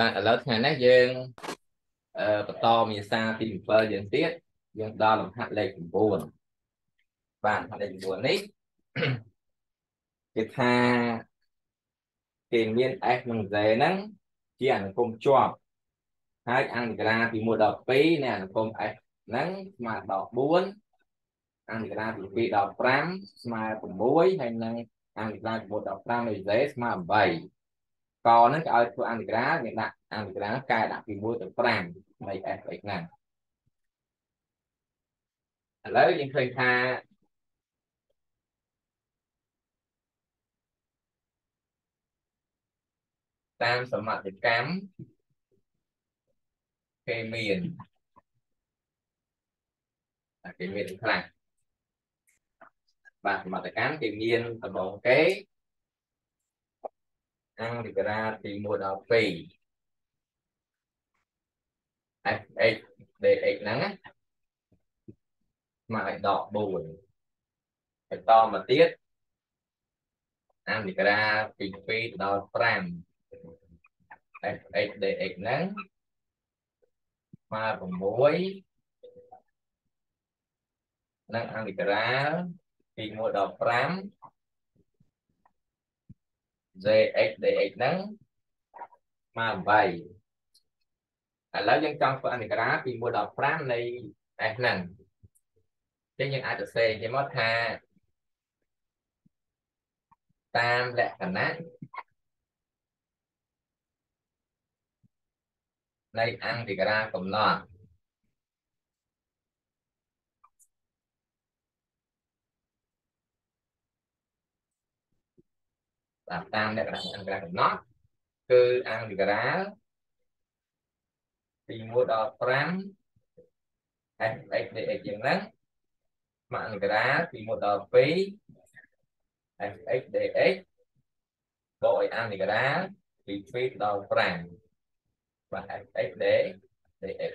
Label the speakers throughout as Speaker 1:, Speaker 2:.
Speaker 1: បាទឥឡូវថ្ងៃនេះយើងអឺបន្តមេសាទី7យើងទៀតយើងដល់លំហាត់លេខ9បាទលេខ9នេះគេថាគេមាន S និង Z ហ្នឹងជាអនុគមជាប់ហើយអង្គក្រាទី1ដល់2នៃអនុគម S ហ្នឹងស្មើដល់4អង្គក្រាទី2ដល់5ស្មើ6ហើយនឹងអង្គក្រាទី1ដល់5នៃ Z ស្មើ8 កហ្នឹងគេឲ្យធ្វើអន្តក្រាគេដាក់អន្តក្រាកែដាក់ពី1ទៅ5នៃ f x ហ្នឹងឥឡូវយើងឃើញថាតាមសមត្ថកម្មគេមានគេមានខ្លះបាទសមត្ថកម្មគេមានដំបងគេ អង្គក្រាទី1ដល់2 fx dx ហ្នឹងស្មើឲ្យដក4ហើយតមកទៀតអង្គក្រាពី2ដល់5 fx dx ហ្នឹងស្មើ6និងអង្គក្រាពី1ដល់5 jx dx ហ្នឹងមក8ឥឡូវយើងចង់ធ្វើអនុក្រាពី1ដល់5នៃ s ហ្នឹងអញ្ចឹងយើងអាចសរសេរជាមកថាតាមលក្ខណៈនៃអន្តក្រាកំណត់ តាមតាមលក្ខណៈអន្តរកំណត់គឺអង្គក្រាលពី1ដល់5 fx dx ជាងហ្នឹងមកអង្គក្រាលពី1ដល់2 fx dx បូកឲ្យអង្គក្រាលពី2ដល់5បាទ fx dx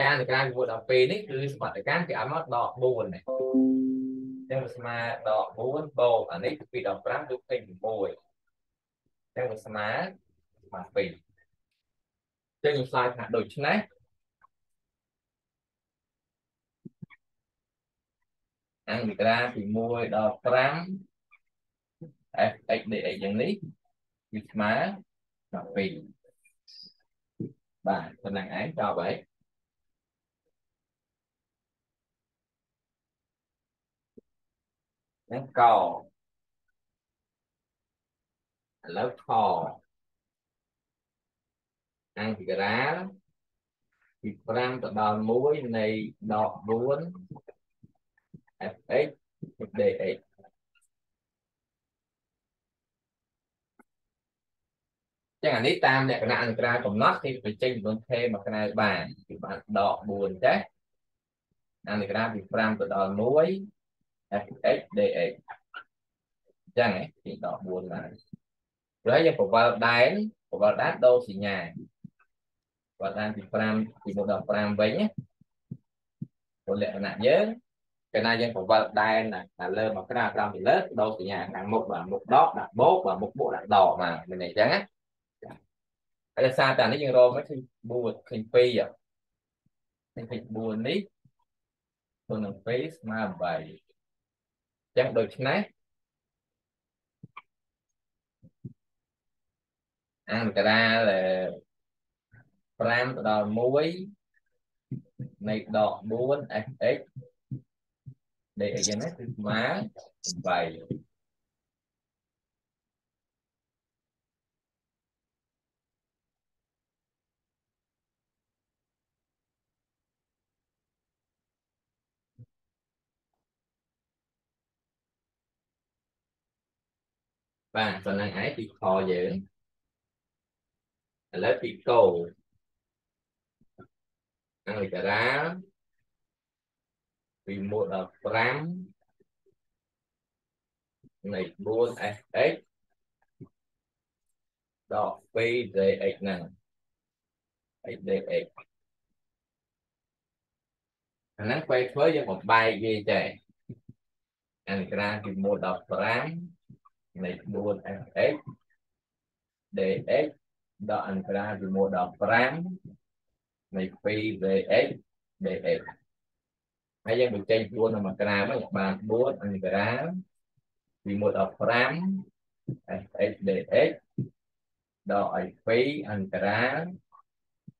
Speaker 1: ការអង្គក្រាលពី1ដល់2នេះគឺសមត្ថកម្មគេឲ្យមកដក4នេះ ចឹងវាស្មើដក4បូកអានេះ2ដល់5គឺ26ចឹងវាស្មើស្មើ2ចឹងខ្ញុំស្លាយថាដូចនេះអង្គក្រាពី1ដល់5 fx dx យ៉ាងនេះវាស្មើ12បាទប៉ុណ្ណឹងឯងចប់ហើយ ហ្នឹងកឥឡូវខអង្គក្រាលពី5ទៅដល់1នៃដក4 fx dx ចឹងអានេះតាមលក្ខណៈអន្តរាកំណត់គេបញ្ចេញចំនួន k មួយខ្នែបានគឺបានដក4ចេះអន្តរាពី5ទៅដល់1 fx dx អញ្ចឹងទីដក4ឡើងព្រោះយើងប្រវល់ដែនប្រវល់ដែនដូរសញ្ញាប្រវល់ដែនពី5ពី1ដល់5វិញពលលក្ខណៈយើងកាលណាយើងប្រវល់ដែនណាលើមកក្រៅក្រោមពីលើដូរសញ្ញាខាងមុខបាទមុខដកដាក់បោកបាទមុខបោកដាក់ដកបាទមានន័យអញ្ចឹងណាហើយសារតែនេះយើងរកមកឃើញ4ឃើញ2ឃើញ4នេះទៅនឹង2ស្មើ8 ចឹងដូច្នេះអង្គរាល5ទៅដល់1នៃដក4 fx dx យ៉ាងនេះគឺស្មើ8 បាទប៉ុណ្ណឹងឯងពីខយើងឥឡូវពីកោអង្គការ៉ាពី1ដល់5នៃ4 fx ដក 2dx ហ្នឹង dx អាហ្នឹងពេលធ្វើយើងបំបែកវាចេះអង្គការ៉ាពី1ដល់5 នៃ 4fx dx ដកអន្តរាលពី1ដល់5នៃ 2vx dx ហើយយើងបញ្ចេញ4នៅមកក្រាមហ្នឹងបាន4អន្តរាលពី1ដល់5 fx dx ដកឲ្យ2អន្តរាល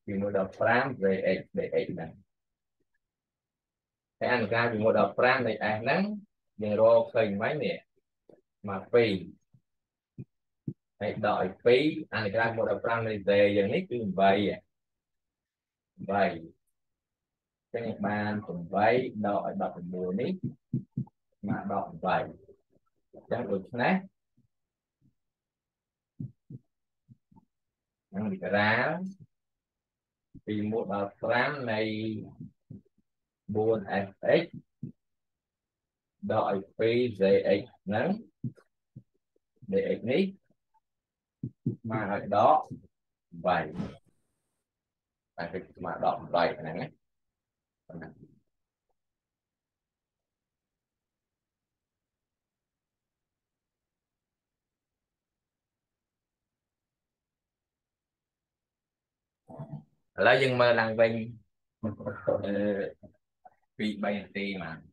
Speaker 1: ពី1ដល់5 vx dx ហ្នឹងហើយអន្តរាលពី1ដល់5នៃ s ហ្នឹងយើងរកឃើញមិននេះ មក2ហើយដកឲ្យ2អនុក្រាម1ដល់5នៃ z យ៉ាងនេះគឺ8 8ចឹងបាន8ដកឲ្យ16នេះមកដក8ចឹងដូច្នេះអនុក្រាមពី1ដល់5នៃ 4fx ដកឲ្យ 2zx ហ្នឹង dx នេះមកឲ្យដក8តែគឺមកដក8ហ្នឹងណាឥ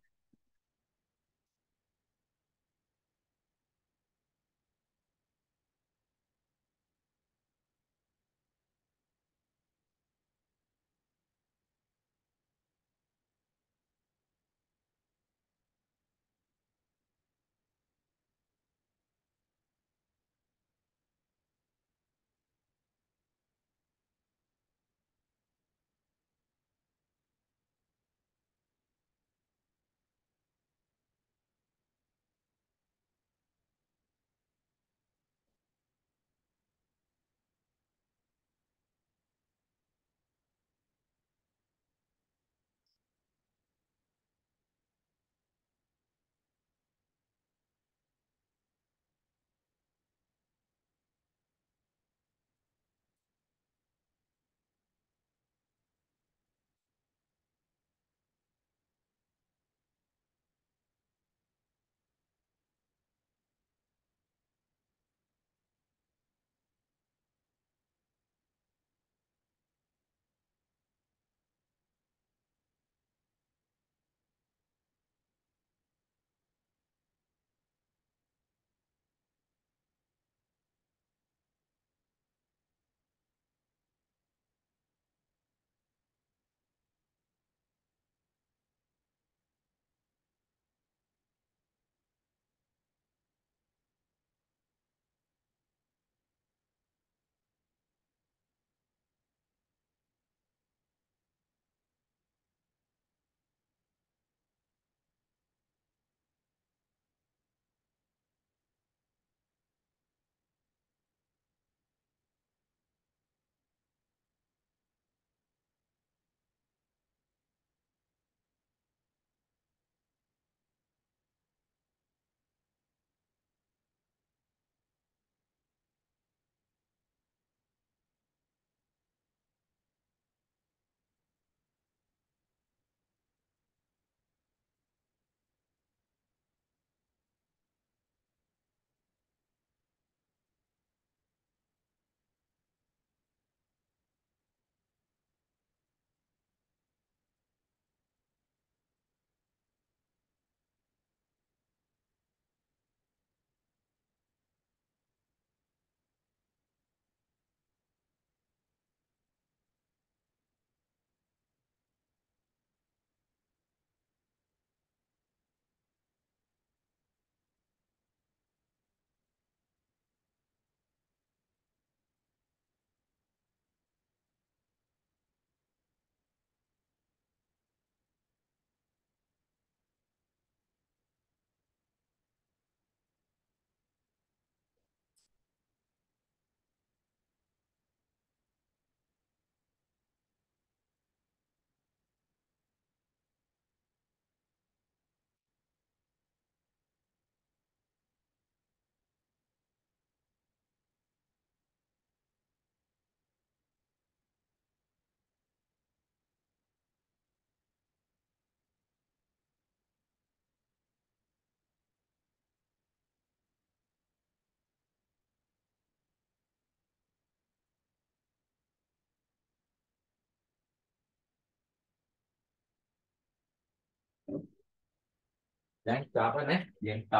Speaker 1: ចឹងចប់ហើយណាយើងត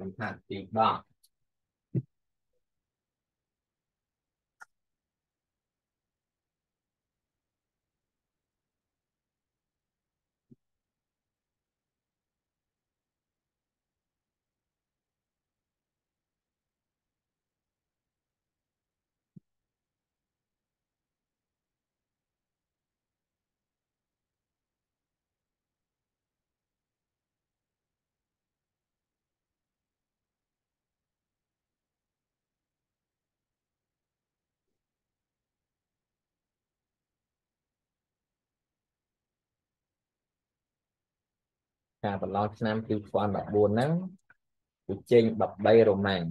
Speaker 1: លំហាត់ទី10 ការបន្លងឆ្នាំ2014ហ្នឹងវាចេញ13រ៉ូម៉ាំង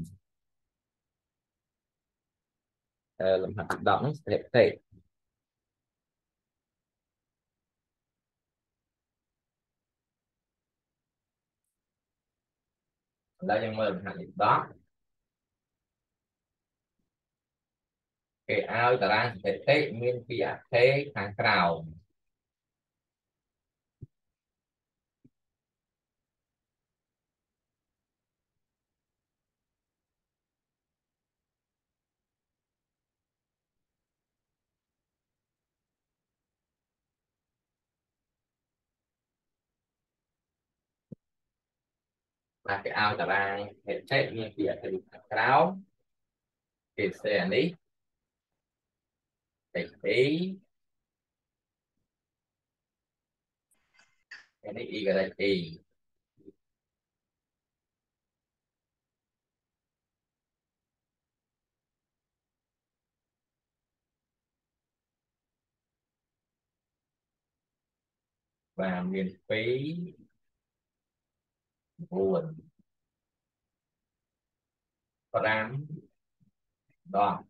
Speaker 1: អឺលំហាត់ទី10ហ្នឹងស្ថិតិឥឡូវយើងមើលលំហាត់ទី10គេឲ្យតារាងស្ថិតិមានពីអថេខាងក្រោម បាទគេឲ្យតារាងហេតុមានពីអតិខាងក្រោមគេផ្សេងអានេះ x y អានេះ y y បាទមាន2 4 5 10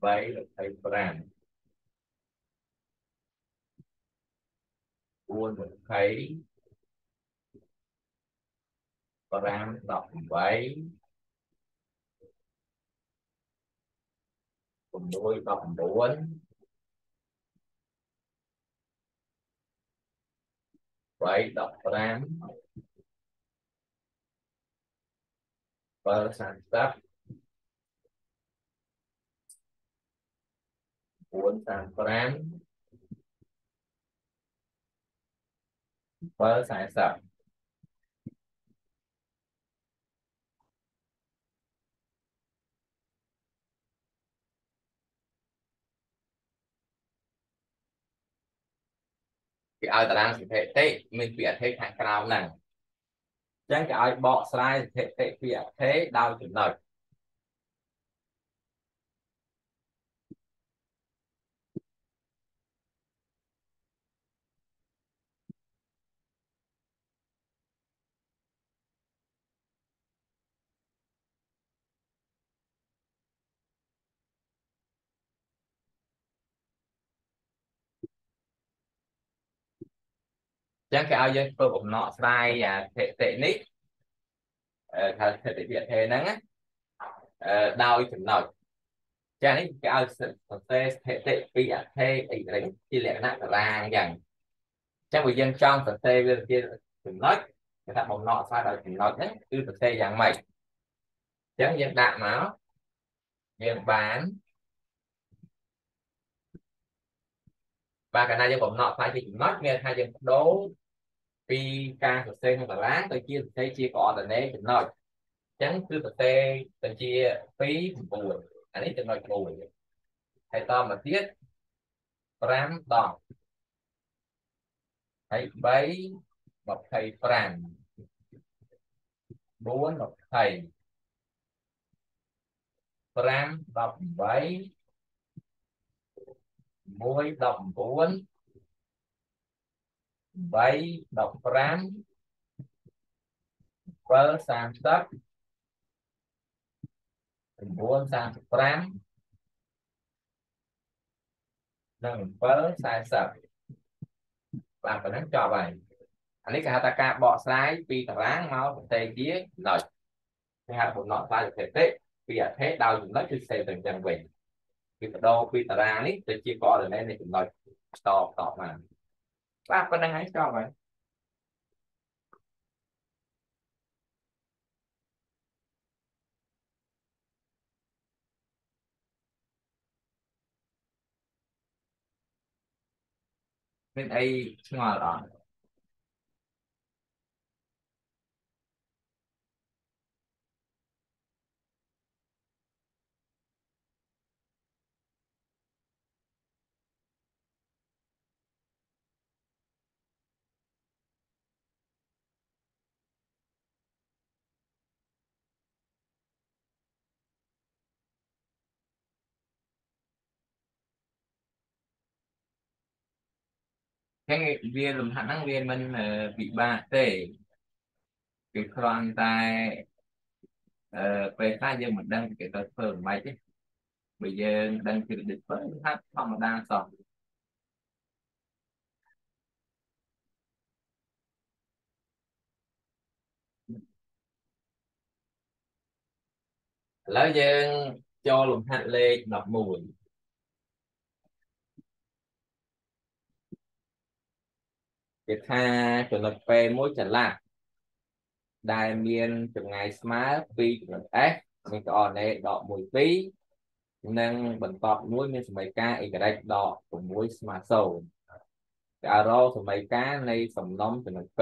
Speaker 1: 3 25 4 20 5 18 6 19 7 15 7 30 4 35 7 40 គេឲ្យតារាងស្ថិតិមានពីអធិខាងក្រោមហ្នឹងអញ្ចឹងគេឲ្យបកស្រាយស្ថិតិពីអធិដោយចំណុច ចឹងគេឲ្យយើងធ្វើបំណកស្រាយអាធិតិនេះអឺថាធិតិវិធេហ្នឹងអឺដោយចំណុចចានេះគេឲ្យសរសេរស្ថិតិពីអធិអីហ្នឹងជាលក្ខណៈតារាងយ៉ាងចឹងបើយើងចង់សរសេរវាជាចំណុចគេថាបំណកស្រាយដោយចំណុចហ្នឹងគឺសរសេរយ៉ាងម៉េចចឹងយើងដាក់មកយើងបានបាទកាលណាយើងបំណក់ផ្សាយពីចំណុចមានថាយើងបដូរ ពីការសរសេរក្នុងតារាងទៅជាសរសេរជា coordinate ចំណុចអញ្ចឹងគឺសរសេរទៅជា2 9អានេះចំណុច1ហើយតមកទៀត5 10ហើយ3 25 4 20 5 18 1 19 7 15 7 30 9 35និង7 40បាទប៉ុណ្ណឹងចប់ហើយអានេះគេហៅថាការបកស្រាយពីតារាងមកប្រទេសជាចំណុចគេហៅបំណត់ស្រាយប្រទេសពីអធិដោយចំណុចគឺផ្សេងទៅចឹងវិញគឺបដូរពីតារាងនេះទៅជា coordinate នៃចំណុចតតតមក បាទប៉ុណ្្នឹងហើយចប់ហើយមានអីឆ្ងល់អត់ ចឹងវាលំហាត់ហ្នឹងវាមិនពិបាកទេគឺគ្រាន់តែអឺពេលខ្លះយើងមិនដឹងគេទៅធ្វើមិនបាច់ទេបើយើងដឹងពីរបៀបធ្វើហាត់ធម្មតាសោះឥឡូវយើងចូលលំហាត់លេខ11 គេថាចំណុច P មួយចល័តដែលមានចម្ងាយស្មើពីចំណុច S មាន coordinate ដក1 2និងបន្ទាប់មួយមានសមីការ y ដក6ស្មើ0ការរកសមីការនៃសំណុំចំណុច P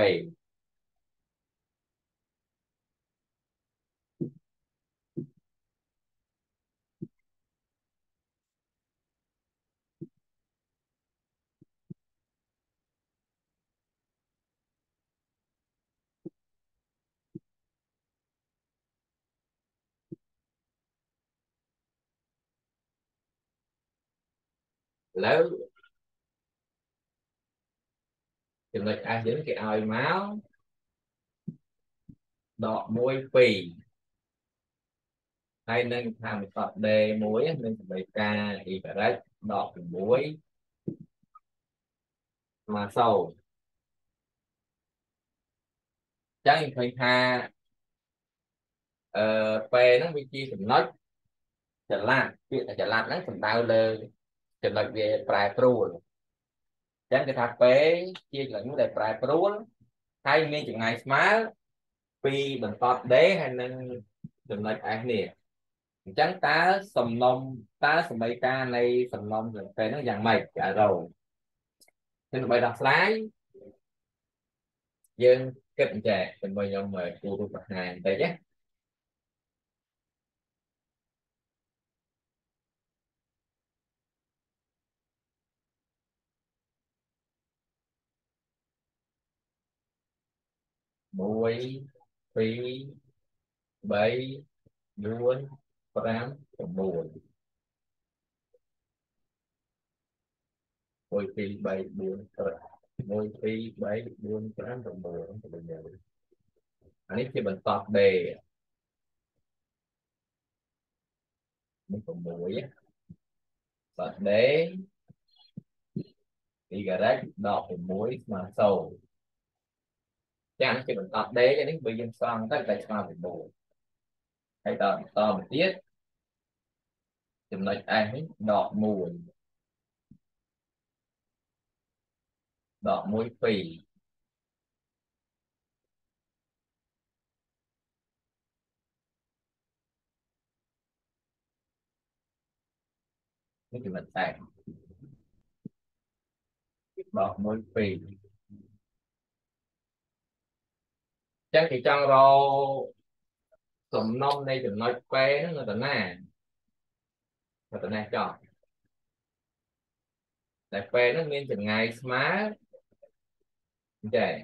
Speaker 1: ឥឡូវចំណុច S យើងគេឲ្យមកដក1 2ហើយនឹងថាបន្ទាប់ D1 នឹងសម្រាប់ការ y ដក6មក0ចឹងឃើញថាអឺពេលហ្នឹងវាជាចំណុចចល័តពាក្យចល័តហ្នឹងសំដៅលើ ចំណុចវាប្រែប្រួលអញ្ចឹងគេថាពេលជាចំណុចមួយដែលប្រែប្រួលហើយមានចម្ងាយស្មើពីបន្ទាត់ D ហើយនឹងចំណុច S នេះអញ្ចឹងតើសំណុំតើសមីការនៃសំណុំទៅហ្នឹងយ៉ាងម៉េចចារោនឹងដើម្បីដោះស្រាយយើងគិតអញ្ចឹងដើម្បីខ្ញុំគូរូបបង្ហាញបន្តិចណា 1 2 3 4 5 6 1 2 3 4 5 1 2 3 4 5 6អានេះជាបន្តដេនេះ6បាទដេ y ដក6ស្មើ0 ចាំជាបន្តដេកនេះបើយើងស្រង់ទៅតែស្មើ9ហើយតបន្តមកទៀតចំណុច S នេះដក1ដក1 2នេះចំណុច S ដក1 2 ចឹងគេចង់រកសំណុំនៃចំណុច P ហ្នឹងនៅតាណានៅតាណាចោះតែ P ហ្នឹងមានចម្ងាយស្មើចេះ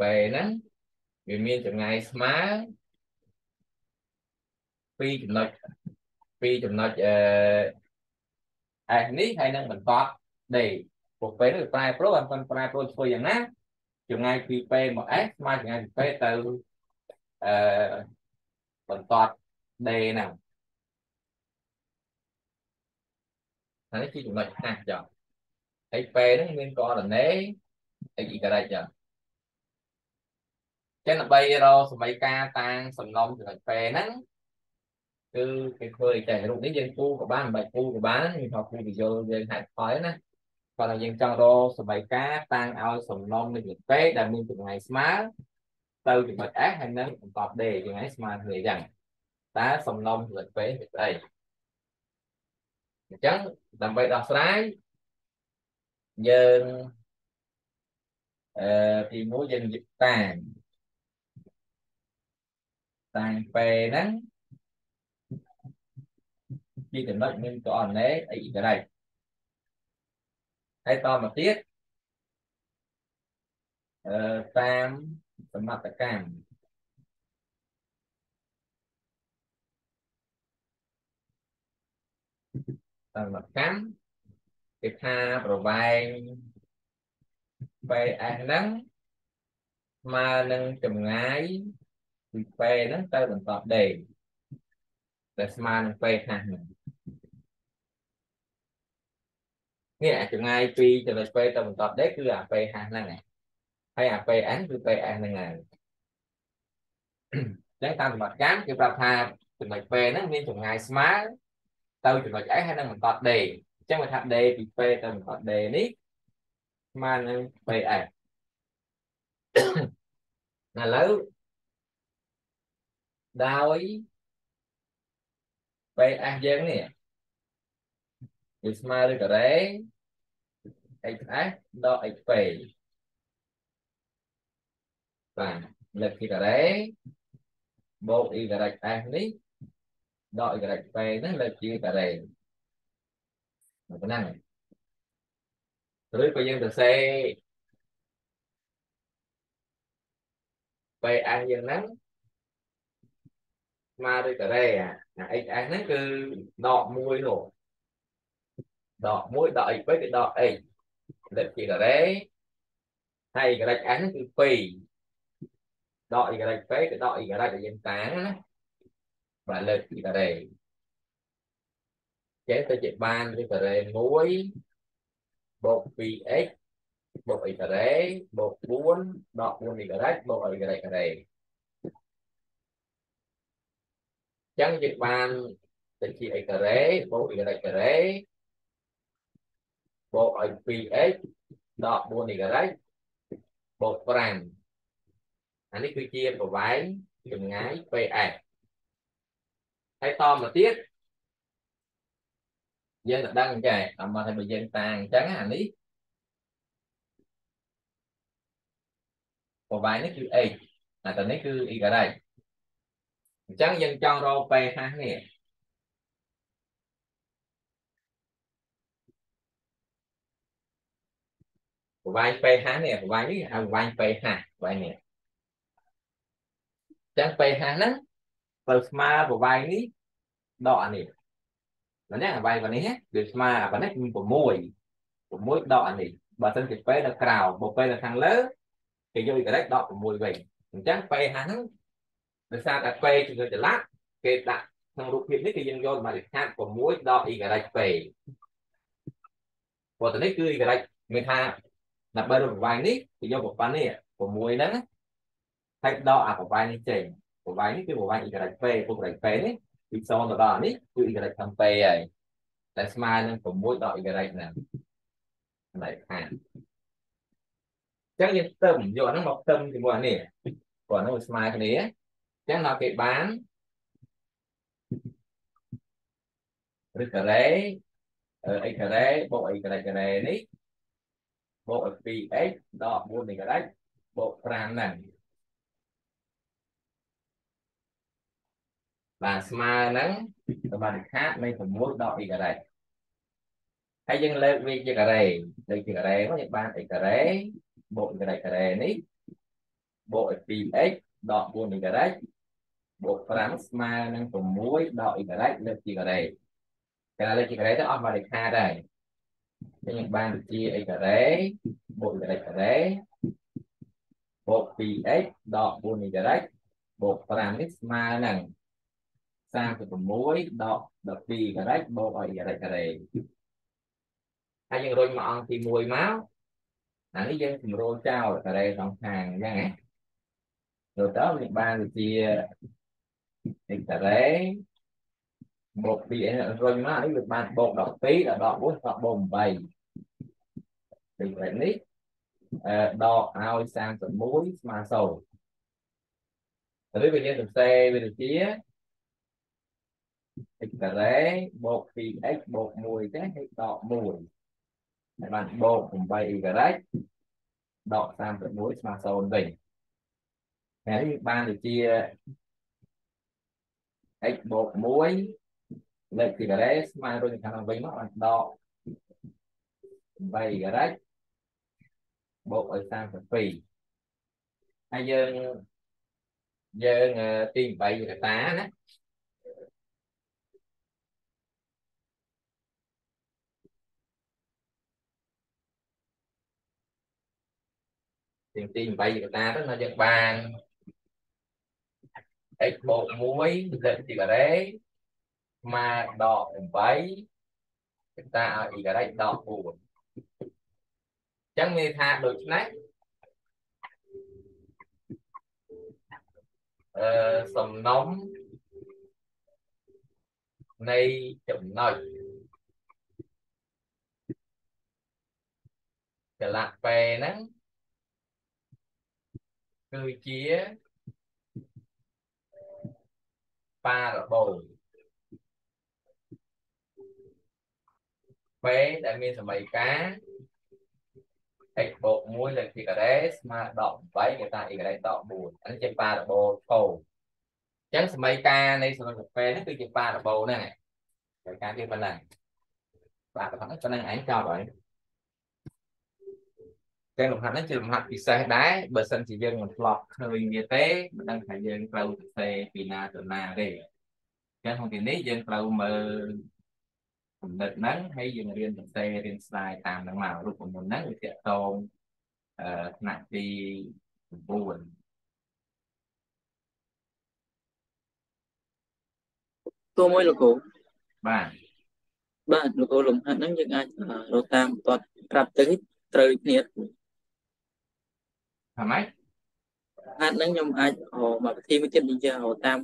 Speaker 1: ពេលហ្នឹង វាមានចម្ងាយស្មើពីចំណុចពីចំណុចអឺ S នេះហើយនឹងបន្ត D ព្រោះពេលនេះប្រែប្រួលមិនប្រែប្រួលធ្វើយ៉ាងណាចម្ងាយពី P មក S ស្មើចម្ងាយពី P ទៅអឺបន្ត D ហ្នឹងអានេះជាចំណុចខាងចុះហើយ P ហ្នឹងមានកអរណេ x y ចឹង ចឹងដើម្បីរកសមីការតាំងសំណុំចំណុច P ហ្នឹងគឺគេធ្វើតែរូបនេះយើងគូក៏បានមិនបាច់គូក៏បានមានថាគូវិយលយើងហេតុផលណាគាត់ថាយើងចង់រកសមីការតាំងឲ្យសំណុំនៃចំណុច P ដែលមានចម្ងាយស្មើទៅចំណុច S ហើយនឹងបន្ត D ចម្ងាយស្មើគ្នាចឹងតើសំណុំចំណុច P គឺស្អីអញ្ចឹងដើម្បីដោះស្រាយយើងអឺទី1យើងយកតាំង តាំងពេលហ្នឹងជាចំណុចមានតអណេអីក្រៃហើយតមកទៀតអឺតាមសមត្ថកម្មសមត្ថកម្មគេថាប្រវែង PS ហ្នឹងស្មើនឹងចម្ងាយ ពីពេហ្នឹងទៅបន្តដេតែស្មើនឹងពេខាងហ្នឹងនេះអាចម្ងាយពីចំណុចពេទៅបន្តដេគឺអាពេខាងហ្នឹងហើយអាពេ n គឺពេ n ហ្នឹងហើយចឹងតាមសមត្ថកម្មគេប្រាប់ថាចំណុច P ហ្នឹងមានចម្ងាយស្មើទៅចំណុច S ហើយនឹងបន្ត D អញ្ចឹងវាថា D ពី P ទៅបន្ត D នេះស្មើនឹង PS ឥឡូវ ដោយ PS យើងនេះវាស្មើឬការ៉េ xs ដល់ xp បាទលើកពីការ៉េបូក y s នេះដល់ yp ហ្នឹងលើកជាការ៉េប៉ុណ្ណឹងឬក៏យើងទៅសេ PS យើងហ្នឹង ស្មើឬការ៉េអា xs ហ្នឹងគឺដក1នោះដក1ដក x 2គឺដក x លើកជាការ៉េហើយ y s ហ្នឹងគឺ2ដក y 2គឺដក y ដែលយើងតាំងណាបាទលើកជាការ៉េចេះទៅជាបានឬការ៉េ1បូក 2x បូក y ការ៉េបូក4ដក 4y ការ៉េបូក y ការ៉េ ចឹងយើងបានទៅជា x ការ៉េបូក y ការ៉េបូកឲ្យ 2x ដក 4y ការ៉េបូក5អានេះគឺជាប្រវែងចម្ងាយ PS ហើយតមកទៀតយើងទៅដឹងចែតាមមកឲ្យបើយើងតាំងអញ្ចឹងអានេះប្រវែងនេះគឺ x អាតនេះគឺ y អញ្ចឹងយើងចង់រក pH នេះប្រវែង pH នេះប្រវែងនេះហៅប្រវែង pH ប្រវែងនេះអញ្ចឹង pH ហ្នឹងទៅស្មើប្រវែងនេះដកអានេះណានេះប្រវែងនេះវាស្មើអានេះ6 6ដកអានេះបើសិនជា p នៅក្រៅបើ p នៅខាងលើគេយក y ដក6វិញអញ្ចឹង pH ហ្នឹង ដោយសារតែ p ជាចល័តគេដាក់ក្នុងរូបភាពនេះគេយើងយកលំដាប់ខាត6ដក y p ព្រោះតនេះគឺ y មានថាដើម្បីរកប្រវែងនេះគេយកប្រព័ន្ធនេះ6ហ្នឹងហើយដកអាប្រវែងនេះចេញប្រវែងនេះគឺប្រវែង y p ពុក y p នេះពី0ទៅដល់នេះគឺ y ខាង p ហើយតែស្មើនឹង6ដក y ហ្នឹងផ្នែកខាងចឹងយើងខ្ទឹមយកអាហ្នឹងមកខ្ទឹមជាមួយអានេះព្រោះអាហ្នឹងវាស្មើគ្នា ចឹងដល់គេបានឬការ៉េ x ការ៉េបូក y ការ៉េការ៉េនេះបូក 2x ដក4 y ការ៉េបូក5ហ្នឹងបាទស្មើនឹងសមត្ថខាតនៃ6ដក y ការ៉េហើយយើងលើកវាជាការ៉េលើកជាការ៉េមកយើងបាន x ការ៉េបូក y ការ៉េនេះបូក 2x ដក4 y ការ៉េ បូក5ស្មើនឹង6ដក y លើកជាការ៉េតែលើកជាការ៉េទៅអស់មកលេខាដែរយើងបានជា x ការ៉េបូក y ការ៉េបូក 2x ដក 4 y ការ៉េបូក5នេះស្មើនឹង36ដក12ការ៉េបូកឲ្យ y ការ៉េហើយយើងរុញមកអង្គទី1មកអានេះយើងសម្រួលចោលការ៉េសងខាងអញ្ចឹងណាចូលទៅវាបានជា x ការ៉េបូក2អីរុញមកនេះវាបានបូក12ដល់14ដល់បូក8ដូចនេះអឺដកឲ្យ31ស្មើ0ឬវាយើងសរសេរវាទៅជា x ការ៉េបូក 2x បូក1ទេហើយដក1ហើយបានបូក 8y ដក31ស្មើ0វិញហើយបានទៅជា x បូក1លេខទីការ៉េស្មើរុញខាងវិញមកបានដក 8y បូកឲ្យ32ហើយយើងយើងទី8កតាណាទីទី8កតាទៅនៅយើងបាន x បូក1លើកទីការ៉េមកដក8កតាឲ្យ y ដក4អញ្ចឹងមានថាដូច្នេះអឺសំណុំនៃចំណុចចលៈពេហ្នឹងគឺជា ប៉ារ៉ាបូលពេដែលមានសមីការ x បូក1លើកទីការ៉េស្មើ18គេថា y ដក4អានេះជាប៉ារ៉ាបូលធោអញ្ចឹងសមីការនៃសមីពេនេះគឺជាប៉ារ៉ាបូលហ្នឹងសមីការគេប៉ុណ្ណឹងបាទប៉ុណ្ណឹងប៉ុណ្ណឹងឯងចប់ហើយ តែលំហាត់នេះជាលំហាត់ពិសេសដែរបើសិនជាយើងមិនធ្លាប់ឃើញវាទេមិនដឹងថាយើងត្រូវសរសេរពីណាទៅណាទេអញ្ចឹងក្នុងទីនេះយើងត្រូវមើលគំនិតហ្នឹងហើយយើងរៀនសរសេររៀនស្ដាយតាមហ្នឹងមករូបមន្តហ្នឹងវាតកតងអឺថ្នាក់ទី9
Speaker 2: តួមួយលោកគ្រូ
Speaker 1: បាទ
Speaker 2: បាទលោកគ្រូលំហាត់ហ្នឹងយើងអាចរកតាមតតប្រាប់ទៅត្រូវគ្នា
Speaker 1: ថាម៉េច
Speaker 2: ហាត់ហ្នឹងខ្ញុំអាចមកវិធីមួយទៀតនិយាយតាម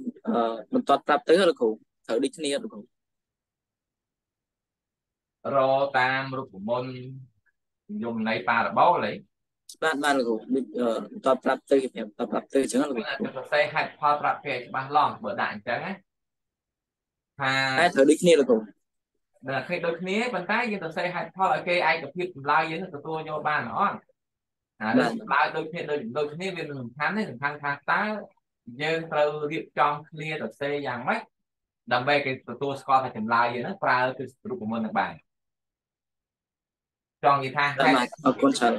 Speaker 2: បន្តប្រាប់ទៅលោកគ្រូត្រូវដូចគ្នាលោកគ្រូ
Speaker 1: រតាមរូបមន្តយមន័យប៉ារ៉ាបូលហី
Speaker 2: បាទបាទលោកគ្រូបន្តប្រាប់ទៅខ្ញុំបន្តប្រាប់ទៅអញ្ចឹងលោកគ្រូ
Speaker 1: សរសេរហេតុផលប្រាប់គេច្បាស់ឡងបើដាក់អញ្ចឹងណា
Speaker 2: ថាតែត្រូវដូចគ្នាលោកគ្រូ
Speaker 1: តែឃើញដូចគ្នាប៉ុន្តែយើងទៅសេហេតុផលឲ្យគេឯកភាពចម្លើយយើងទទួលយកបានអត់ អានេះចម្លើយដូចគ្នាដូចដូចគ្នាវាមិនសំខាន់ទេសំខាន់ថាតើយើងត្រូវរៀបចំគ្នាទៅសេយ៉ាងម៉េចដើម្បីគេទទួលស្គាល់ថាចម្លើយយើងហ្នឹងប្រើគឺរូបមន្តនឹងបានចង់និយាយថា
Speaker 2: អរគុណច្រើន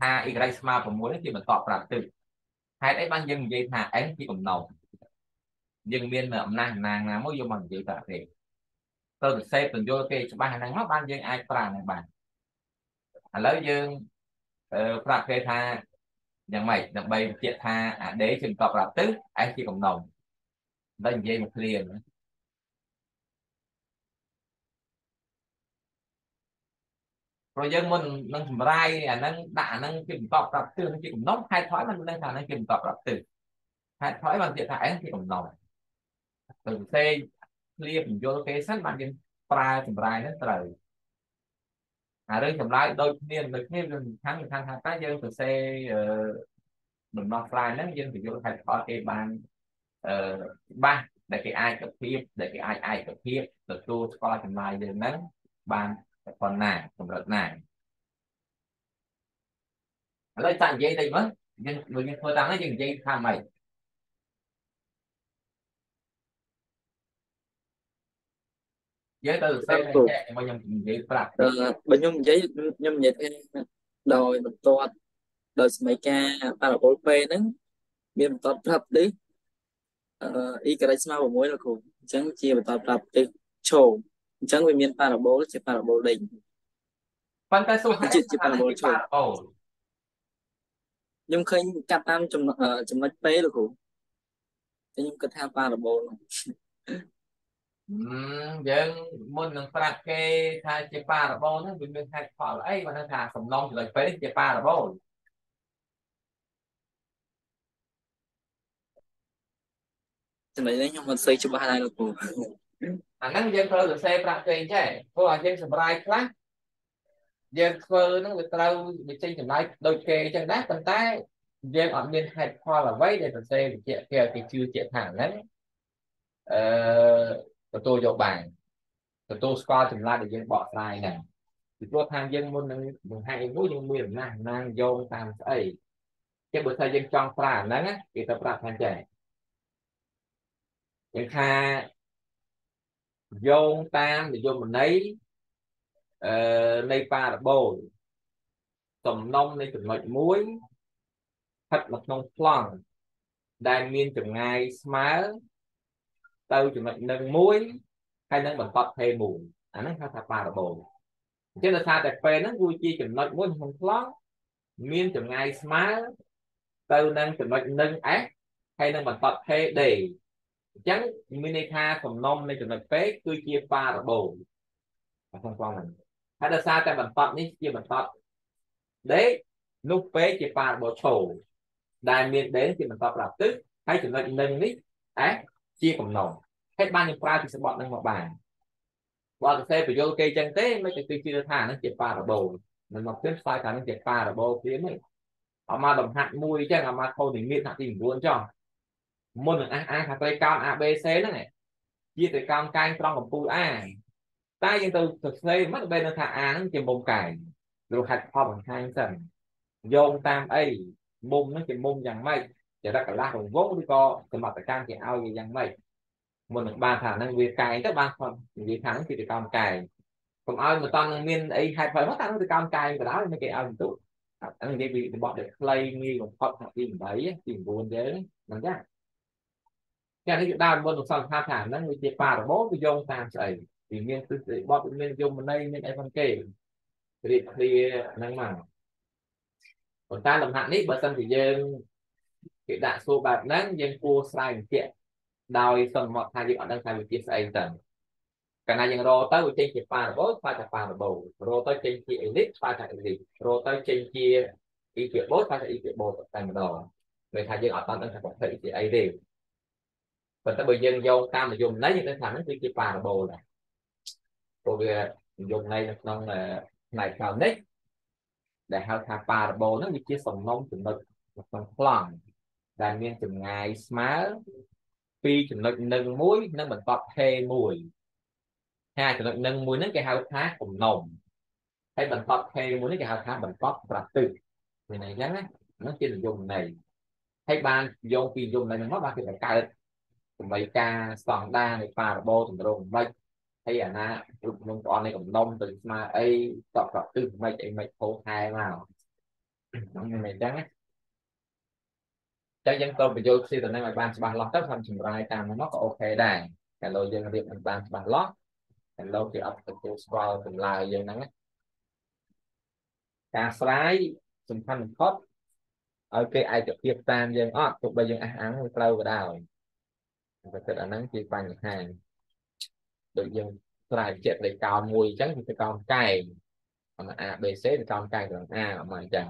Speaker 1: ថា y ស្មើ6នេះជាបន្តប្រាប់ទៅហេតុអីបានយើងនិយាយថា n ជាកំណោយើងមានអំណាចអំណាងណាមួយយកមកនិយាយប្រាប់ទេទៅសរសេរបញ្យល់គេច្បាស់ហ្នឹងមកបានយើងអាចប្រើហ្នឹងបានឥឡូវយើង ប្រាប់គេថាយ៉ាងម៉េចដើម្បីបញ្ជាក់ថាអាដេជាបន្តប្រាប់ទៅឯងជាកំណងដល់និយាយមកឃ្លាណាព្រោះយើងមុននឹងសម្រាយអាហ្នឹងដាក់អាហ្នឹងជាបន្តប្រាប់ទិសជាកំណត់ហេតុផលមិនដឹងថាហ្នឹងជាបន្តប្រាប់ទិសហេតុផលបានជាថាឯងជាកំណត់ទៅផ្សេងឃ្លាបញ្យល់គេសិនបានយើងប្រើចម្រាយហ្នឹងត្រូវ អារឿងចម្លើយដូចគ្នាដូចគ្នាវាសំខាន់សំខាន់ថាតើយើងសរសេរដំណោះស្រាយហ្នឹងយើងបញ្យល់ហេតុផលគេបានអឺច្បាស់ដែលគេអាចកភាពដែលគេអាចឯកភាពទទួលស្គាល់ចម្លើយយើងហ្នឹងបានប៉ុណ្ណាកម្រិតណាឥឡូវចាក់និយាយតិចមើលយើងយើងធ្វើតាមនេះយើងនិយាយថាម៉េច យើងទៅសេចក្ដីមកខ្ញុំនិយាយប្រាប់
Speaker 2: បើខ្ញុំនិយាយខ្ញុំនិយាយថាដោយបន្ទាត់ដោយសម័យការប៉ារ៉ាបូលពេហ្នឹងមានបន្ទាត់ប្រាប់ទេអឺអ៊ីការ៉េស្មើ6លោកគ្រូអញ្ចឹងជាបន្ទាត់ប្រាប់ទេឈោអញ្ចឹងវាមានប៉ារ៉ាបូលជាប៉ារ៉ាបូលដេញ
Speaker 1: ប៉ុន្តែសូជា
Speaker 2: ជាប៉ារ៉ាបូលឈោខ្ញុំឃើញកាត់តាមចំណុចពេលោកគ្រូខ្ញុំគិតថាប៉ារ៉ាបូល
Speaker 1: យើងមុននឹងប្រាប់គេថាជាប៉ារ៉ាបូលហ្នឹងវាមានហេតុផលអីបើថាសំណងចំណុចពេកជាប៉ារ៉ាបូល
Speaker 2: ចំណុចនេះខ្ញុំមិនសូវច្បាស់ដែរលោកគ្រូ
Speaker 1: អាហ្នឹងយើងត្រូវសរសេរប្រាក់គេអញ្ចឹងព្រោះឲ្យយើងសម្រាយខ្លះយើងធ្វើហ្នឹងវាត្រូវវាចេញចម្លើយដូចគេអញ្ចឹងដែរប៉ុន្តែយើងអត់មានហេតុផលអ្វីដែលសរសេរវិជ្ជាគេគេជឿជាក់ថាហ្នឹងអឺ ទទួលយកបានទទួលស្គាល់ចម្លើយដែលយើងបកស្រាយហ្នឹងពីព្រោះថាយើងមុននឹងបង្ហាញមួយយើងមានអំណាចណាងយោងតាមស្អីគេបើថាយើងចង់ប្រើអាហ្នឹងគេទៅប្រាប់ថាចេះយើងថាយោងតាមនិយមន័យអឺនៃប៉ារ៉ាបូលសំណុំនៃចំណុចមួយស្ថិតនៅក្នុងប្លង់ដែលមានចម្ងាយស្មើ ទៅចំណុចនឹងមួយហើយនឹងបន្តថេមួយអាហ្នឹងហៅថាប៉ារ៉ាបូលអញ្ចឹងដោយសារតែពេលហ្នឹងវាជាចំណុចមួយក្នុងប្លង់មានចម្ងាយស្មើទៅនឹងចំណុចនឹង S ហើយនឹងបន្តថេ D អញ្ចឹងមានន័យថាសំណុំនៃចំណុចពេកគឺជាប៉ារ៉ាបូលក្នុងប្លង់ហ្នឹងហើយដោយសារតែបន្តនេះជាបន្តដេកនោះពេកជាប៉ារ៉ាបូលឈោដែលមានដេកជាបន្តប្រាប់ទឹកហើយចំណុចនឹងនេះអេ ជាកំណងហើយបានយើងប្រើពីស្បត់នឹងមកបានបើសរសេរបញ្យលគេចឹងទេមិនទៅជឿថាហ្នឹងជាប៉ារ៉ាបូលមិនមកព្រមស្វែងថាហ្នឹងជាប៉ារ៉ាបូលព្រាមទេអមមកបំហាត់មួយចឹងអមមកខូននិមិត្តថ្នាក់ទី9ចុះមុននឹងអះអាងថាត្រីកោណ ABC ហ្នឹងជាត្រីកោណកែងត្រង់កំពូល A តែយើងទៅសរសេរមិនបែរថា A ហ្នឹងជាមុំកែងឬហេតុផលបង្ហាញសិនយោងតាមអីមុំហ្នឹងជាមុំយ៉ាងម៉េច ចរិតកលាស់រង្វង់ឬក៏សមត្ថកម្មគេឲ្យវាយ៉ាងម៉េចមុននឹងបានថាហ្នឹងវាកែងទៅបានគាត់និយាយថាហ្នឹងគឺទៅកម្មកែងកុំឲ្យមិនតាន់នឹងមានអីហេតុផលមកតាំងទៅកម្មកែងក៏ដោយមិនគេឲ្យបន្ទុកហ្នឹងនិយាយពីរបស់ដែលខ្លីងាយបំផុតថាទី8ទី9យើងហ្នឹងចាតែនេះដើមមុនសង្ឃថាថាហ្នឹងវាជាបារបូវាយោងតាមស្អីវាមានទិសបត់មានយមន័យមានអីផងគេរៀបឃ្លាហ្នឹងមកប៉ុន្តែលំហាត់នេះបើសិនជាយើង គេដាក់សួរបែបហ្នឹងយើងគួរស្រាវជ្រាវដោយសន្មតថាយើងអត់ដឹងថាវាជាស្អីទៅកាលណាយើងរកទៅវាចេញជាប៉ារ៉ាបូលខ្លាចតែប៉ារ៉ាបូលរកទៅចេញជាអេលីតខ្លាចតែអេលីតរកទៅចេញជាអ៊ីពីបូលខ្លាចតែអ៊ីពីបូលតែម្ដងមានថាយើងអត់បានដឹងថាប្រភេទជាអីទេប៉ុន្តែបើយើងយកតាមនិយមន័យយើងដឹងថាហ្នឹងគឺជាប៉ារ៉ាបូលដែរព្រោះវានិយមន័យនៅក្នុងផ្នែកកោនិកដែលហៅថាប៉ារ៉ាបូលហ្នឹងវាជាសំណុំចំណុចក្នុងប្លង់ ដែលមានចម្ងាយស្មើពីចំណុចនឹងមួយនិងបន្តថេមួយហើយចំណុចនឹងមួយហ្នឹងគេហៅថាកំណុំហើយបន្តថេមួយនេះគេហៅថាបន្តប្រតិទមានន័យអញ្ចឹងណាហ្នឹងជានិយមន័យហើយបានយកពីនិយមន័យហ្នឹងមកបានគេបង្កើតសម្ដីការស្តង់ដារនៃប៉ារ៉ាបូលទម្រង់មិនហើយអាណារូបក្នុងព្រះអង្គនៃកំណុំទៅស្មើអីតបប្រតិទមិនអីមិនហោថែមកហ្នឹងមិនអញ្ចឹងណា ចឹងយើងក៏បញ្យល់គ្នាទៅនឹងឲ្យបានច្បាស់លាស់ទៅខ្ញុំចម្រាយតាមនោះក៏អូខេដែរតែលោកយើងរៀបមិនបានច្បាស់លាស់តែលោកគេអត់ទទួលស្គាល់ចម្លើយយើងហ្នឹងការស្រាយសំខាន់បំផុតឲ្យគេឯកភាពតាមយើងអត់ទោះបីយើងអះអាងត្រូវក៏ដោយតែគិតអាហ្នឹងជាបញ្ហាដូចយើងស្រាយចិត្តលេខកោណមួយអញ្ចឹងគឺកោណកែងអា A B C ទៅកោណកែងត្រង់ A អត់មកអញ្ចឹង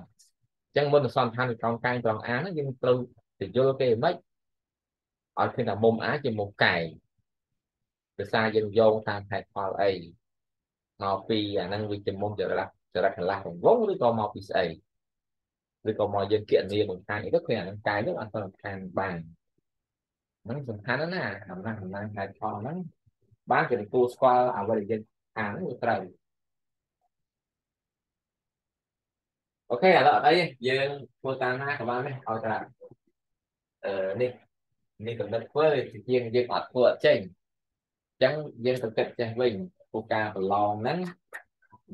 Speaker 1: អញ្ចឹងមុនសន្និដ្ឋានកោណកែងត្រង់ A ហ្នឹងយើងត្រូវ ទៅយល់គេមិនឲ្យឃើញថាមុំអាជាមុំកែងដោយសារយើងយោងតាមហេតុផលអីមកពីអាហ្នឹងវាជាមុំចរិតចរិតកន្លះរង្វង់ឬក៏មកពីស្អីឬក៏មកយើងគណនាបង្ហាញអីទៅឃើញអាហ្នឹងកែងនោះអត់ទៅបង្ហាញបានហ្នឹងសំខាន់ណាស់អំណាចអំណាចហេតុផលហ្នឹងបានគេទទួលស្គាល់អ្វីដែលយើងអាហ្នឹងវាត្រូវអូខេឥឡូវអត់អីយើងធ្វើតាមណាក៏បានដែរឲ្យតែអឺ នេះនេះកំណត់ធ្វើជាងយើងអត់ធ្វើអត់ចេញអញ្ចឹងយើងទៅគិតចេះវិញពូការប្រឡងហ្នឹង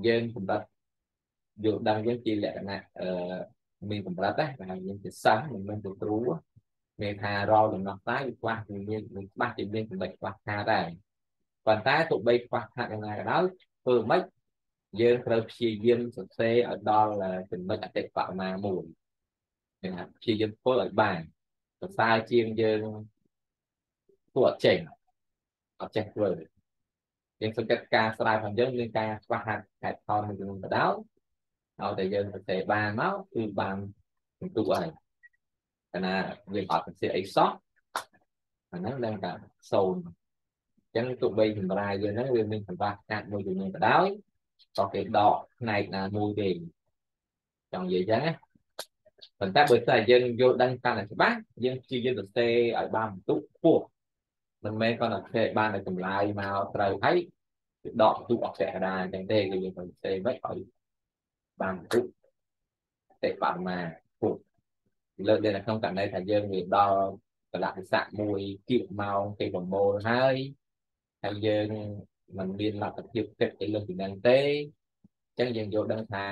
Speaker 1: យើងកំណត់យល់ដឹងយើងជាលក្ខណៈអឺមានកម្រិតដែរតែយើងជាសិស្សមិនមែនជាគ្រូមានថារលដំណោះស្រាយវាខ្វះវាមានមានច្បាស់ជាមានចំណុចខ្វះខាតដែរប៉ុន្តែទោះបីខ្វះខាតយ៉ាងណាក៏ដោយធ្វើមិនយើងត្រូវព្យាយាមសរសេរឲ្យដល់ចំណុចអតិបរមាមួយយ៉ាងណាព្យាយាមធ្វើឲ្យបាន សរសើរជាងយើងធ្វើអត់ចេញអត់ចេះធ្វើយើងសង្កេតការស្រាវរបស់យើងមានការខ្វះហាត់ហេតុផលមួយចំនួនបដៅឲ្យតែយើងសរសេរបានមកគឺបានសន្ទុះហើយកាលណាយើងអត់សរសេរអីសោះអាហ្នឹងដឹងថាសូន្យអញ្ចឹងទោះបីចម្រាយយើងហ្នឹងវាមានសម្រាប់កាត់មួយចំនួនបដៅក៏គេដកផ្នែកណាមួយទេចង់និយាយអញ្ចឹងណា ប៉ុន្តែបើតែយើងយល់ដឹងកាន់តែច្បាស់យើងជាយើងសរសេរឲ្យបានបន្ទុកខ្ពស់មិនមែនគាត់តែផ្សេងបានតែចម្លើយមកត្រូវហើយដកបន្ទុកអក្សរកដាអញ្ចឹងទេគឺយើងត្រូវសរសេរមិនឲ្យបានបន្ទុកទេបានមកខ្ពស់លើក lên នៅក្នុងករណីថាយើងវាដល់កលៈវិស័កមួយគៀបម៉ោងគេប្រមូលហើយហើយយើងมันមានលទ្ធភាពគិតទៅលើពីហ្នឹងទេអញ្ចឹងយើងយល់ដឹងថា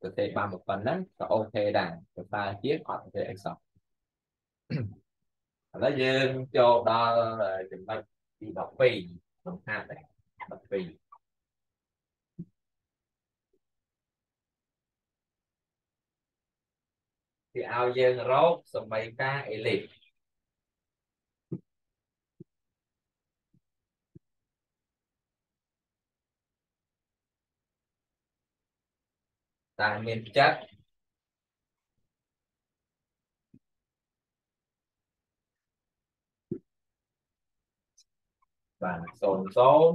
Speaker 1: ប្រទេសបានប៉ុណ្ណឹងក៏អូខេដែរប្រសើរជាងអត់ប្រទេសអីសោះឥឡូវយើងចូលដល់ចំណុចទី12សំខាន់ដែរ12គេឲ្យយើងរកសម័យកាអេលីបតែ មានចិត្តបានសូនសូន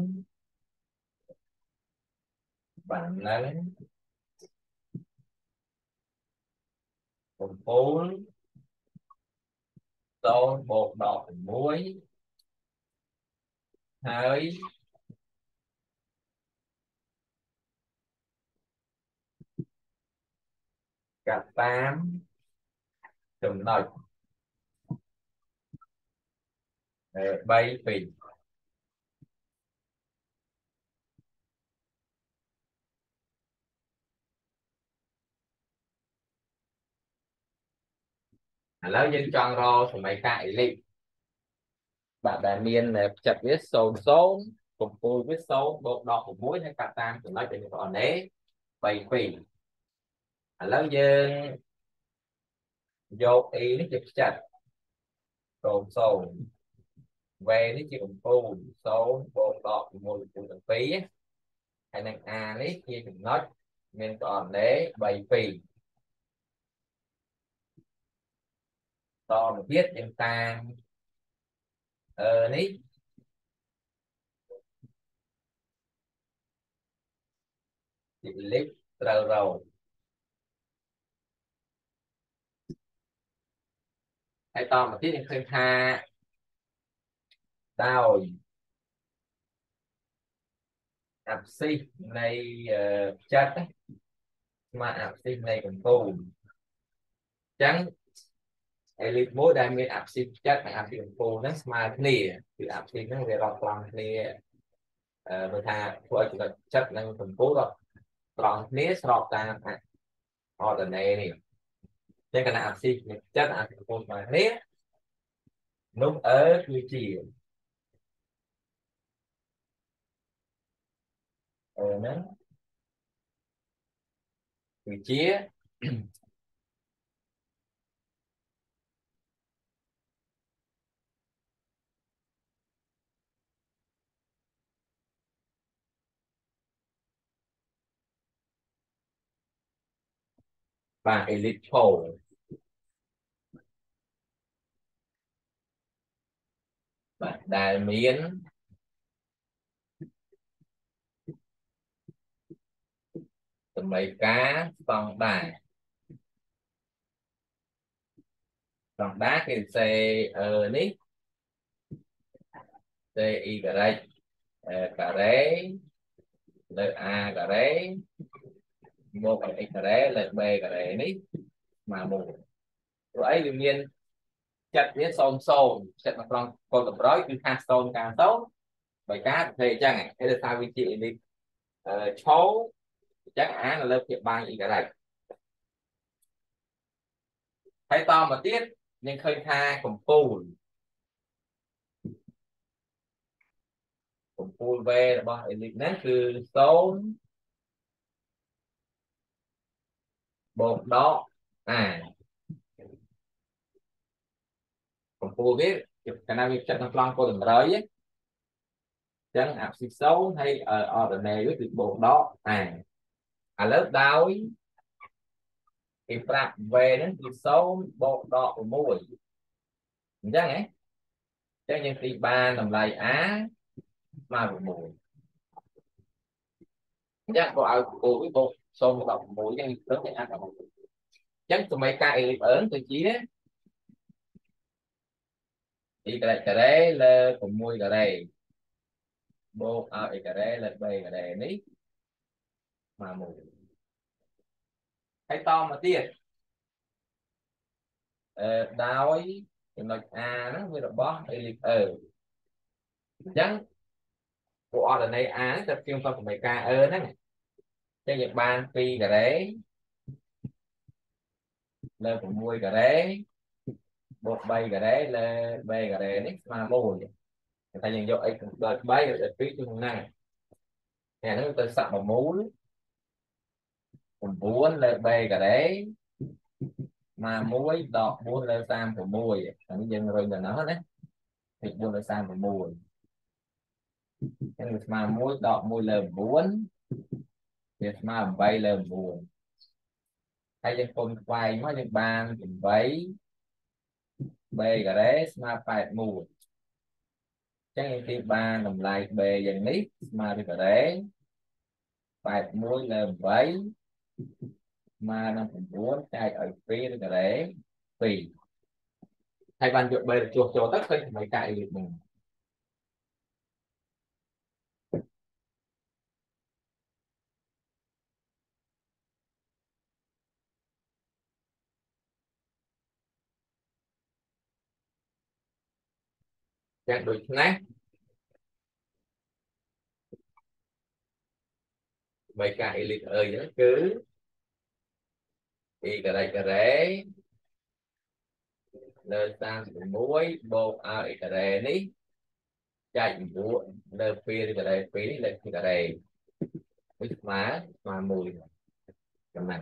Speaker 1: បាននឹង កំពូលសូនបូកដក6ហើយកាត់តាមចំណុច3 2ឥឡូវយើងចង់រកសម័យកាអេលិកបាទដែលមានចិត្តវា0 0កំពូលវា0បូកដក6ហើយកាត់តាមចំណុចដែលមានប្រអនេ3 2 ឥឡូវយើងយក a នេះជាផ្ចិត0 0 v នេះជាកំពូល0បូកដកជាមួយកំពូលទាំងពីរហើយនឹង a នេះជាចំណុចមានប្រអនេ3 2តមកទៀតយើងតាមអឺនេះជាលេខត្រូវរោ ហើយតមកទៀតយើងឃើញថាដោយអាប់ស៊ីសនៃចិត្តស្មើអាប់ស៊ីសនៃកំពូលអញ្ចឹងអេលីតមួយដែលមានអាប់ស៊ីសចិត្តនិងអាប់ស៊ីសកំពូលហ្នឹងស្មើគ្នាគឺអាប់ស៊ីសហ្នឹងវារត់ត្រង់គ្នាអឺមើលថាធ្វើឲ្យចំណុចចិត្តនិងកំពូលរត់ត្រង់គ្នាស្របតាមអតនេ នេះតែគណៈអាស៊ីនឹងចិត្តអាស៊ីកំពុងស្មើគ្នានោះអឺគឺជាអឺហ្នឹងគឺជាបាទ elite pole បាទដែលមានសម្ដីការស្តង់ដារស្តង់ដារគេសេអឺនេះសេ y ការ៉េលើ a ការ៉េមកឲ្យ x ការ៉េលើ b ការ៉េនេះស្មើ1ព្រោះអីវាមាន ចិត្តវា0 0ចិត្តនៅត្រង់គោលតម្រុយគឺខា0ការ0បើការប្រភេទអញ្ចឹងគេថាវាជា elite ឈោអញ្ចឹងអានៅលើភាពបាញ់ y ហើយតមកទៀតយើងឃើញថាកំពូលកំពូល V របស់ elite ហ្នឹងគឺ0បូកដកអា កម្ពស់វាកាលណាវាចិត្តក្នុងប្លង់គោលតម្រុយចឹងអាផ្ស៊ី0ហើយអរណេវាគឺបូកដកអាឥឡូវដោយគេប្រាប់ v ហ្នឹងគឺ0បូកដក6អញ្ចឹងហ៎ចឹងយើងទីបានតម្លៃ a ស្មើ6អញ្ចឹងក៏ឲ្យគោលវាបូក0មក16ចឹងទៅយើងអាចដល់អញ្ចឹងសម័យការអេលីបអឺនទៅជា y ការ៉េលើ6ការ៉េបូកឲ្យ y ការ៉េលើ3ការ៉េនេះមកមួយហើយតមកទៀតអឺដោយចំណុច A ហ្នឹងវារបស់ elip E អញ្ចឹងពួកអត្ថន័យ A ហ្នឹងទៅជាងសមីការ E ហ្នឹងអញ្ចឹងយើងបាន2ការ៉េលើ6ការ៉េ បូក3ការ៉េលើ3ការ៉េនេះស្មើ1តែយើងយក x ដល់3ដល់2គឺហ្នឹងអាហ្នឹងទៅសាក់បមូល9លើ3ការ៉េមក1ដក4លើ36អានេះយើងរុញទៅណោះណាពី4លើ36ហ្នឹងវាស្មើ1ដក1លើ9វាស្មើ8លើ9ហើយយើងគុំខ្វែងមកយើងបាន8 b ការ៉េស្មើ81ចឹងយើងទីបានតម្លៃ b យ៉ាងនេះស្មើនឹងការ៉េ81លើ8ស្មើនឹង9ចែកឲ្យ2នឹងការ៉េ2ហើយបានយក b ទៅជួសចូលទៅឃើញថ្មីការអីនេះ ចឹងដូច្នេះបីការអេលីតអើចឹងគឺអ៊ីការ៉េការ៉េលើ36បូកឲ្យអ៊ីការ៉េនេះចែក9លើ2ការ៉េ2នេះលើការ៉េវាស្មើស្មើ1ចំណែក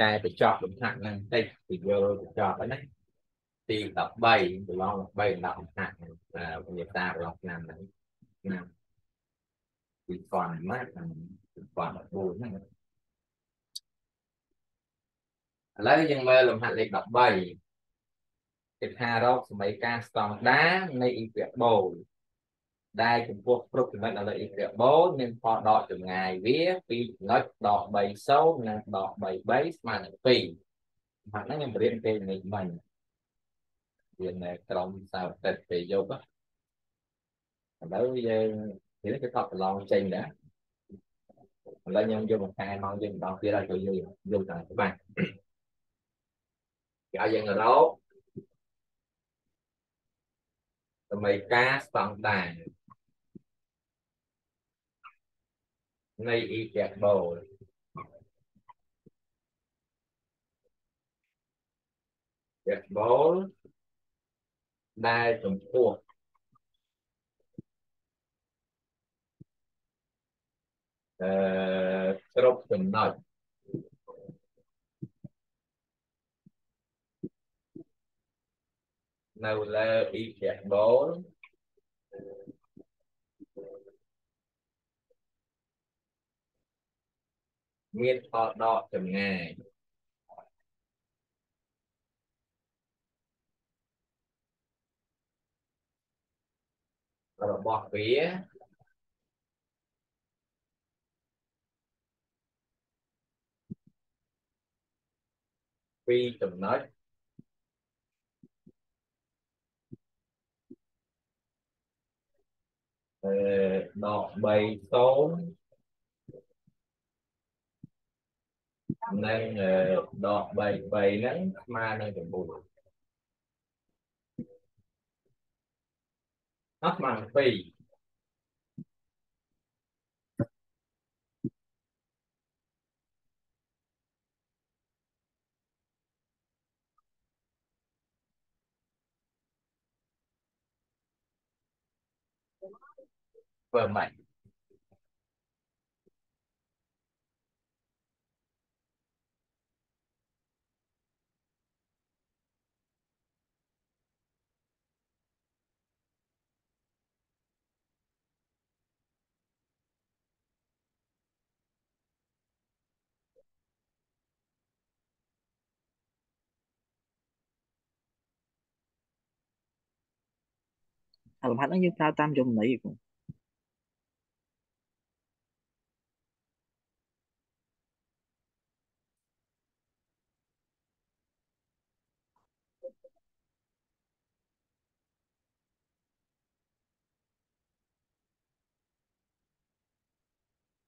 Speaker 1: តែបញ្ចប់លំហាត់ហ្នឹងតិចពីយល់បញ្ចប់ហ្នឹងទី13ប្រឡង13ដល់លំហាត់វិញ្ញាសាប្រឡងឆ្នាំហ្នឹងឆ្នាំពីស្គាល់ម៉ាក់ហ្នឹងពីស្គាល់14ហ្នឹងឥឡូវយើងមើលលំហាត់លេខ13គេថារកសមីការស្តង់ដានៃអ៊ីក្រាបូល ដែលចំពោះគ្រប់ចំណុចនៅលើអ៊ីក្រាបូលមានផលដកចម្ងាយវាពីចំណុចដក3សូមនិងដក3 3ស្មើនឹង2មកហ្នឹងខ្ញុំរៀនពេលនេះមិញរៀននៅក្រុមសាវតិតពេលយប់ឥឡូវយើងនិយាយគេថតប្រឡងចេញដែរឥឡូវខ្ញុំយកបង្ហាញមកយើងម្ដងទៀតឲ្យចូលយើងយល់តាមច្បាស់គេឲ្យយើងរកសម័យការស្តង់ដារ នៃអ៊ីកេបូលកេបូលដែលចំពោះអឺគ្រប់ចំណុចនៅលើអ៊ីកេបូល មានផលដកចំណាយរបស់វាពីចំណុចអឺដក3 0 និងដក3 3ហ្នឹងស្មើនឹង9អត់ស្មើនឹង2ធ្លំ
Speaker 2: ហាត់ហ្នឹងយើងប្រើតាមយមន័យគ្រូ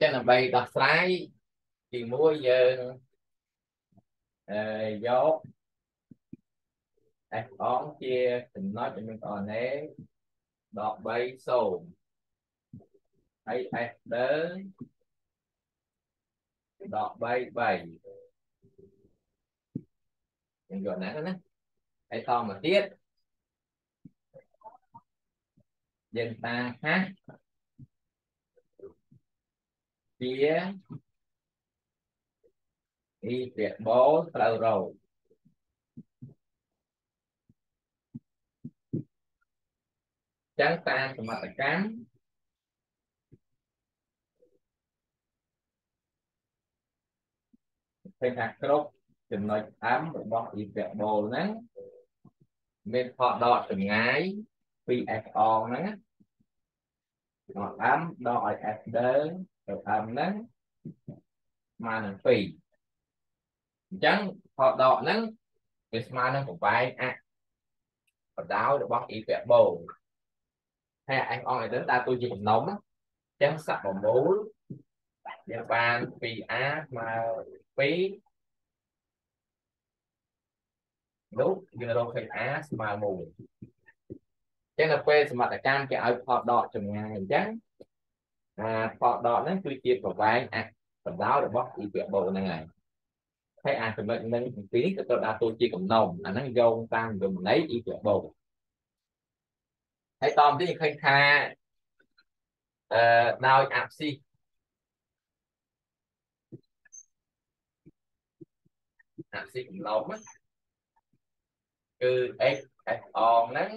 Speaker 1: ចឹងដើម្បីដោះស្រាយទី1យើងអឺយក f អងជាចំណុចដែលមាន RNA ដក3សូមហើយ f ដើដក3 3យើងយកណាណាហើយតមកទៀតយើងតាហាជាអ៊ីពាក្យបោត្រូវរោ ចឹងតាមសមត្ថកម្មឃើញថាគ្រប់ចំណុច M របស់អ៊ីពាក្យបោហ្នឹងមានផលដកចម្ងាយពី F អងហ្នឹងដល់ M ដកឲ្យ F ដើទៅ M ហ្នឹងស្មើនឹង2អញ្ចឹងផលដកហ្នឹងវាស្មើនឹងប្រវែងអបដោយរបស់អ៊ីពាក្យបោហើ យអញអងឲ្យទៅដើរតួជាកំណុំអញ្ចឹងស័កប្រមូលយើងបាន 2a ស្មើ2នោះយើងរកឃើញ a ស្មើ1អញ្ចឹងដល់ពេលសមត្ថកម្មគេឲ្យផលដកចម្ងាយអញ្ចឹងអាផលដកហ្នឹងគឺជាប្រវែងអបណ្ដោរបស់អ៊ីពាក្យបូហ្នឹងហើយហើយអាចំណុចនឹងពីនេះក៏ត្រូវដាក់តួជាកំណុំអាហ្នឹងយោងតាមយមន័យអ៊ីពាក្យបូ ហើយតទៅឃើញថាអឺដោយអាប់ស៊ីអាស៊ីកំឡុងណាគឺ x f អងហ្នឹង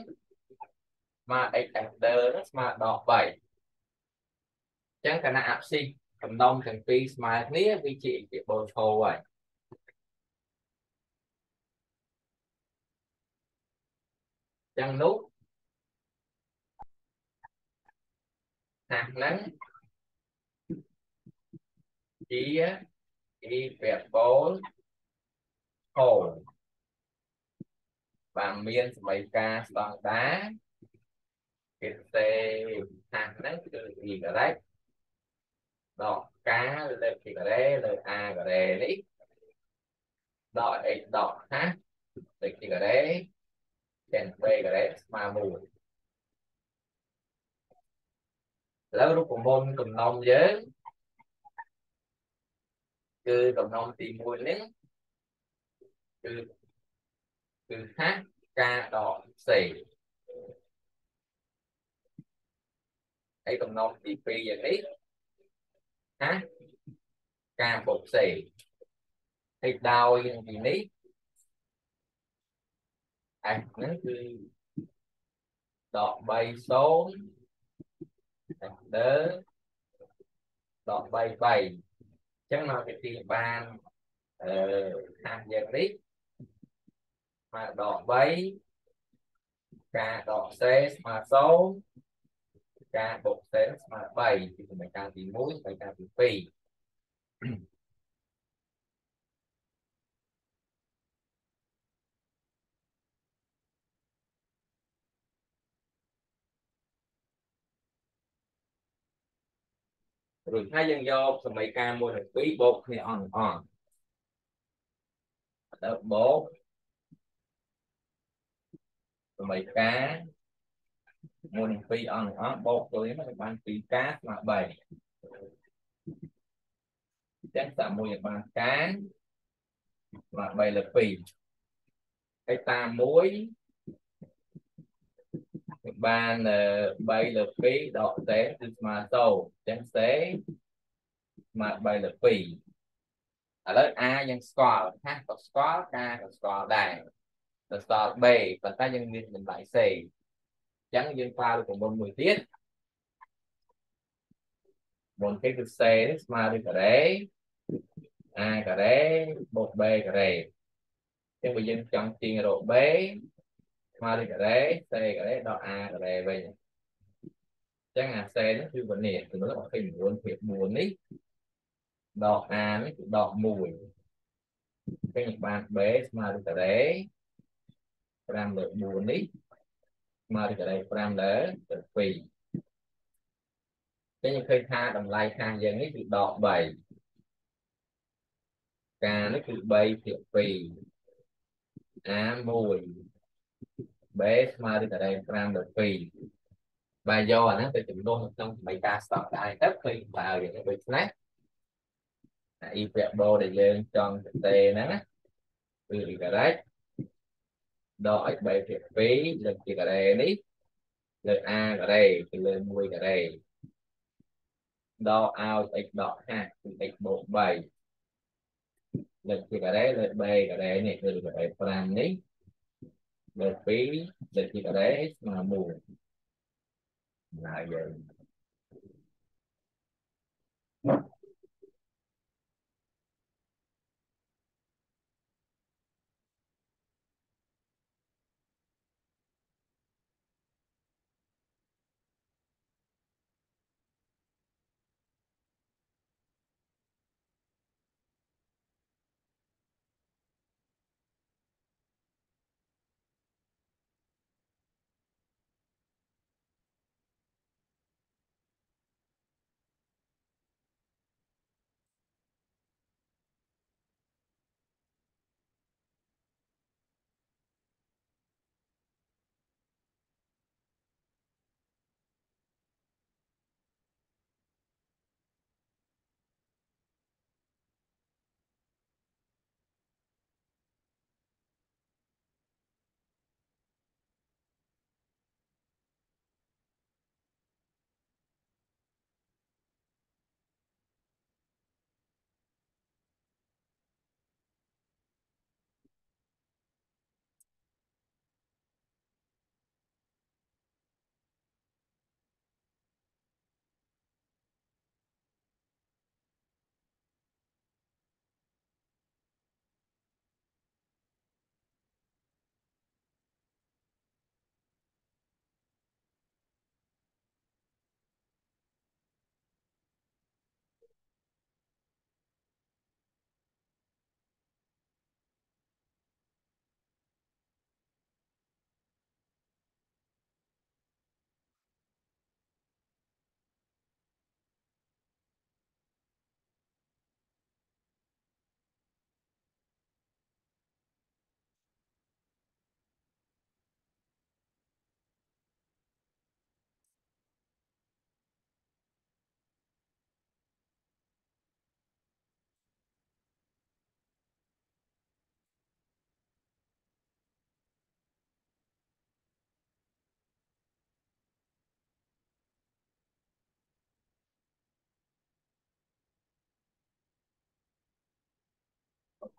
Speaker 1: ស្មើ x f ដឺហ្នឹងស្មើដក3អញ្ចឹងគណៈអាស៊ីកំណុំទាំងពីរស្មើគ្នាវាជាជាបូឈោហើយចឹងនោះ ណាស់ហ្នឹងជាអ៊ីពេបូលហូបានមានសមីការស្តង់ដាគេទេខាងហ្នឹងគឺ y ការ៉េដកការលើពីការ៉េលើ a ការ៉េនេះដក x ដកហាលើពីការ៉េទាំង b ការ៉េស្មើ1 ឥឡូវរូបមន្តកំណុំយើងគឺកំណុំទី1នេះគឺគឺហាការដកសេហើយកំណត់ទី2យ៉ាងនេះហាការបុកសេហើយដោយយ៉ាងទីនេះអាហ្នឹងគឺដក3 0 ដឺដក3 3អញ្ចឹងមកវិធីបានអឺខាងយ៉ាងនេះមកដក3ការដកសេស្មើ0ការបុកសេស្មើ3ពីសម័យកាលទី1សម័យកាលទី2 រួចហើយយើងយកសម័យកាល1និង2បូកគ្នាអស់អស់ដល់បូកសម័យការ1និង2អង្គអង្គបូកទៅនេះបាន2ការស្មើ3ចឹងសាក់មួយបានការស្មើ3លើ2ហើយតាម1 បាន3លើ2ដកសេគឺស្មើ0អញ្ចឹងសេស្មើ3លើ2ឥឡូវ a យើងស្គាល់ថាក៏ស្គាល់ការក៏ស្គាល់ដែរទៅស្គាល់ b ប៉ុន្តែយើងមានតម្លៃ c អញ្ចឹងយើងប្រើរូបមន្តមួយទៀតមុនគេគឺ c ស្មើនឹងការ៉េ a ការ៉េបូក b ការ៉េអញ្ចឹងបើយើងចង់ទាញរក b ស្មើនឹងការ៉េ c ការ៉េដល់ a ការ៉េវិញអញ្ចឹងអា c នេះគឺវនីចំនួន29ភាគ4នេះដក a នេះគឺដក1អញ្ចឹងបាន b ស្មើនឹងការ៉េ5លើ4នេះស្មើនឹងការ៉េ5លើ2ចឹងយើងឃើញថាតម្លៃខាងយើងនេះគឺដក3ការនេះគឺ3ភាគ2 A1 B ស្មើនឹងការ៉េ5លើ2បាទយកអាហ្នឹងទៅចំនួនក្នុងសម័យការស្តង់ដារទៅឃើញបើយ៉ាងនេះដូចនេះអាអ៊ីពាក់បូដែលយើងចង់ទៅទេហ្នឹងគឺ correct ដកឲ្យ3ភាគ2លើកជាការ៉េនេះលើ a ការ៉េទៅលើ1ការ៉េដកឲ្យ x ដក5គឺ x បូក3លើកជាការ៉េលើ b ការ៉េនេះគឺការ៉េ5នេះ លើ2លើកជាកា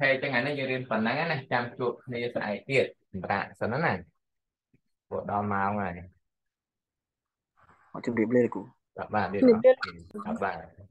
Speaker 1: រ៉េស្មើ1ណាយើងខេអញ្ចឹងថ្ងៃនេះយើងរៀនប៉ុណ្ណឹងណាចាំជួបគ្នាស្អែកទៀតសម្រាប់សិនណាព្រោះដល់ម៉ោងហើយ
Speaker 2: អត់ជម្រាបលាលោកគ្រូ
Speaker 1: បាទបាទរៀនបាទបាទ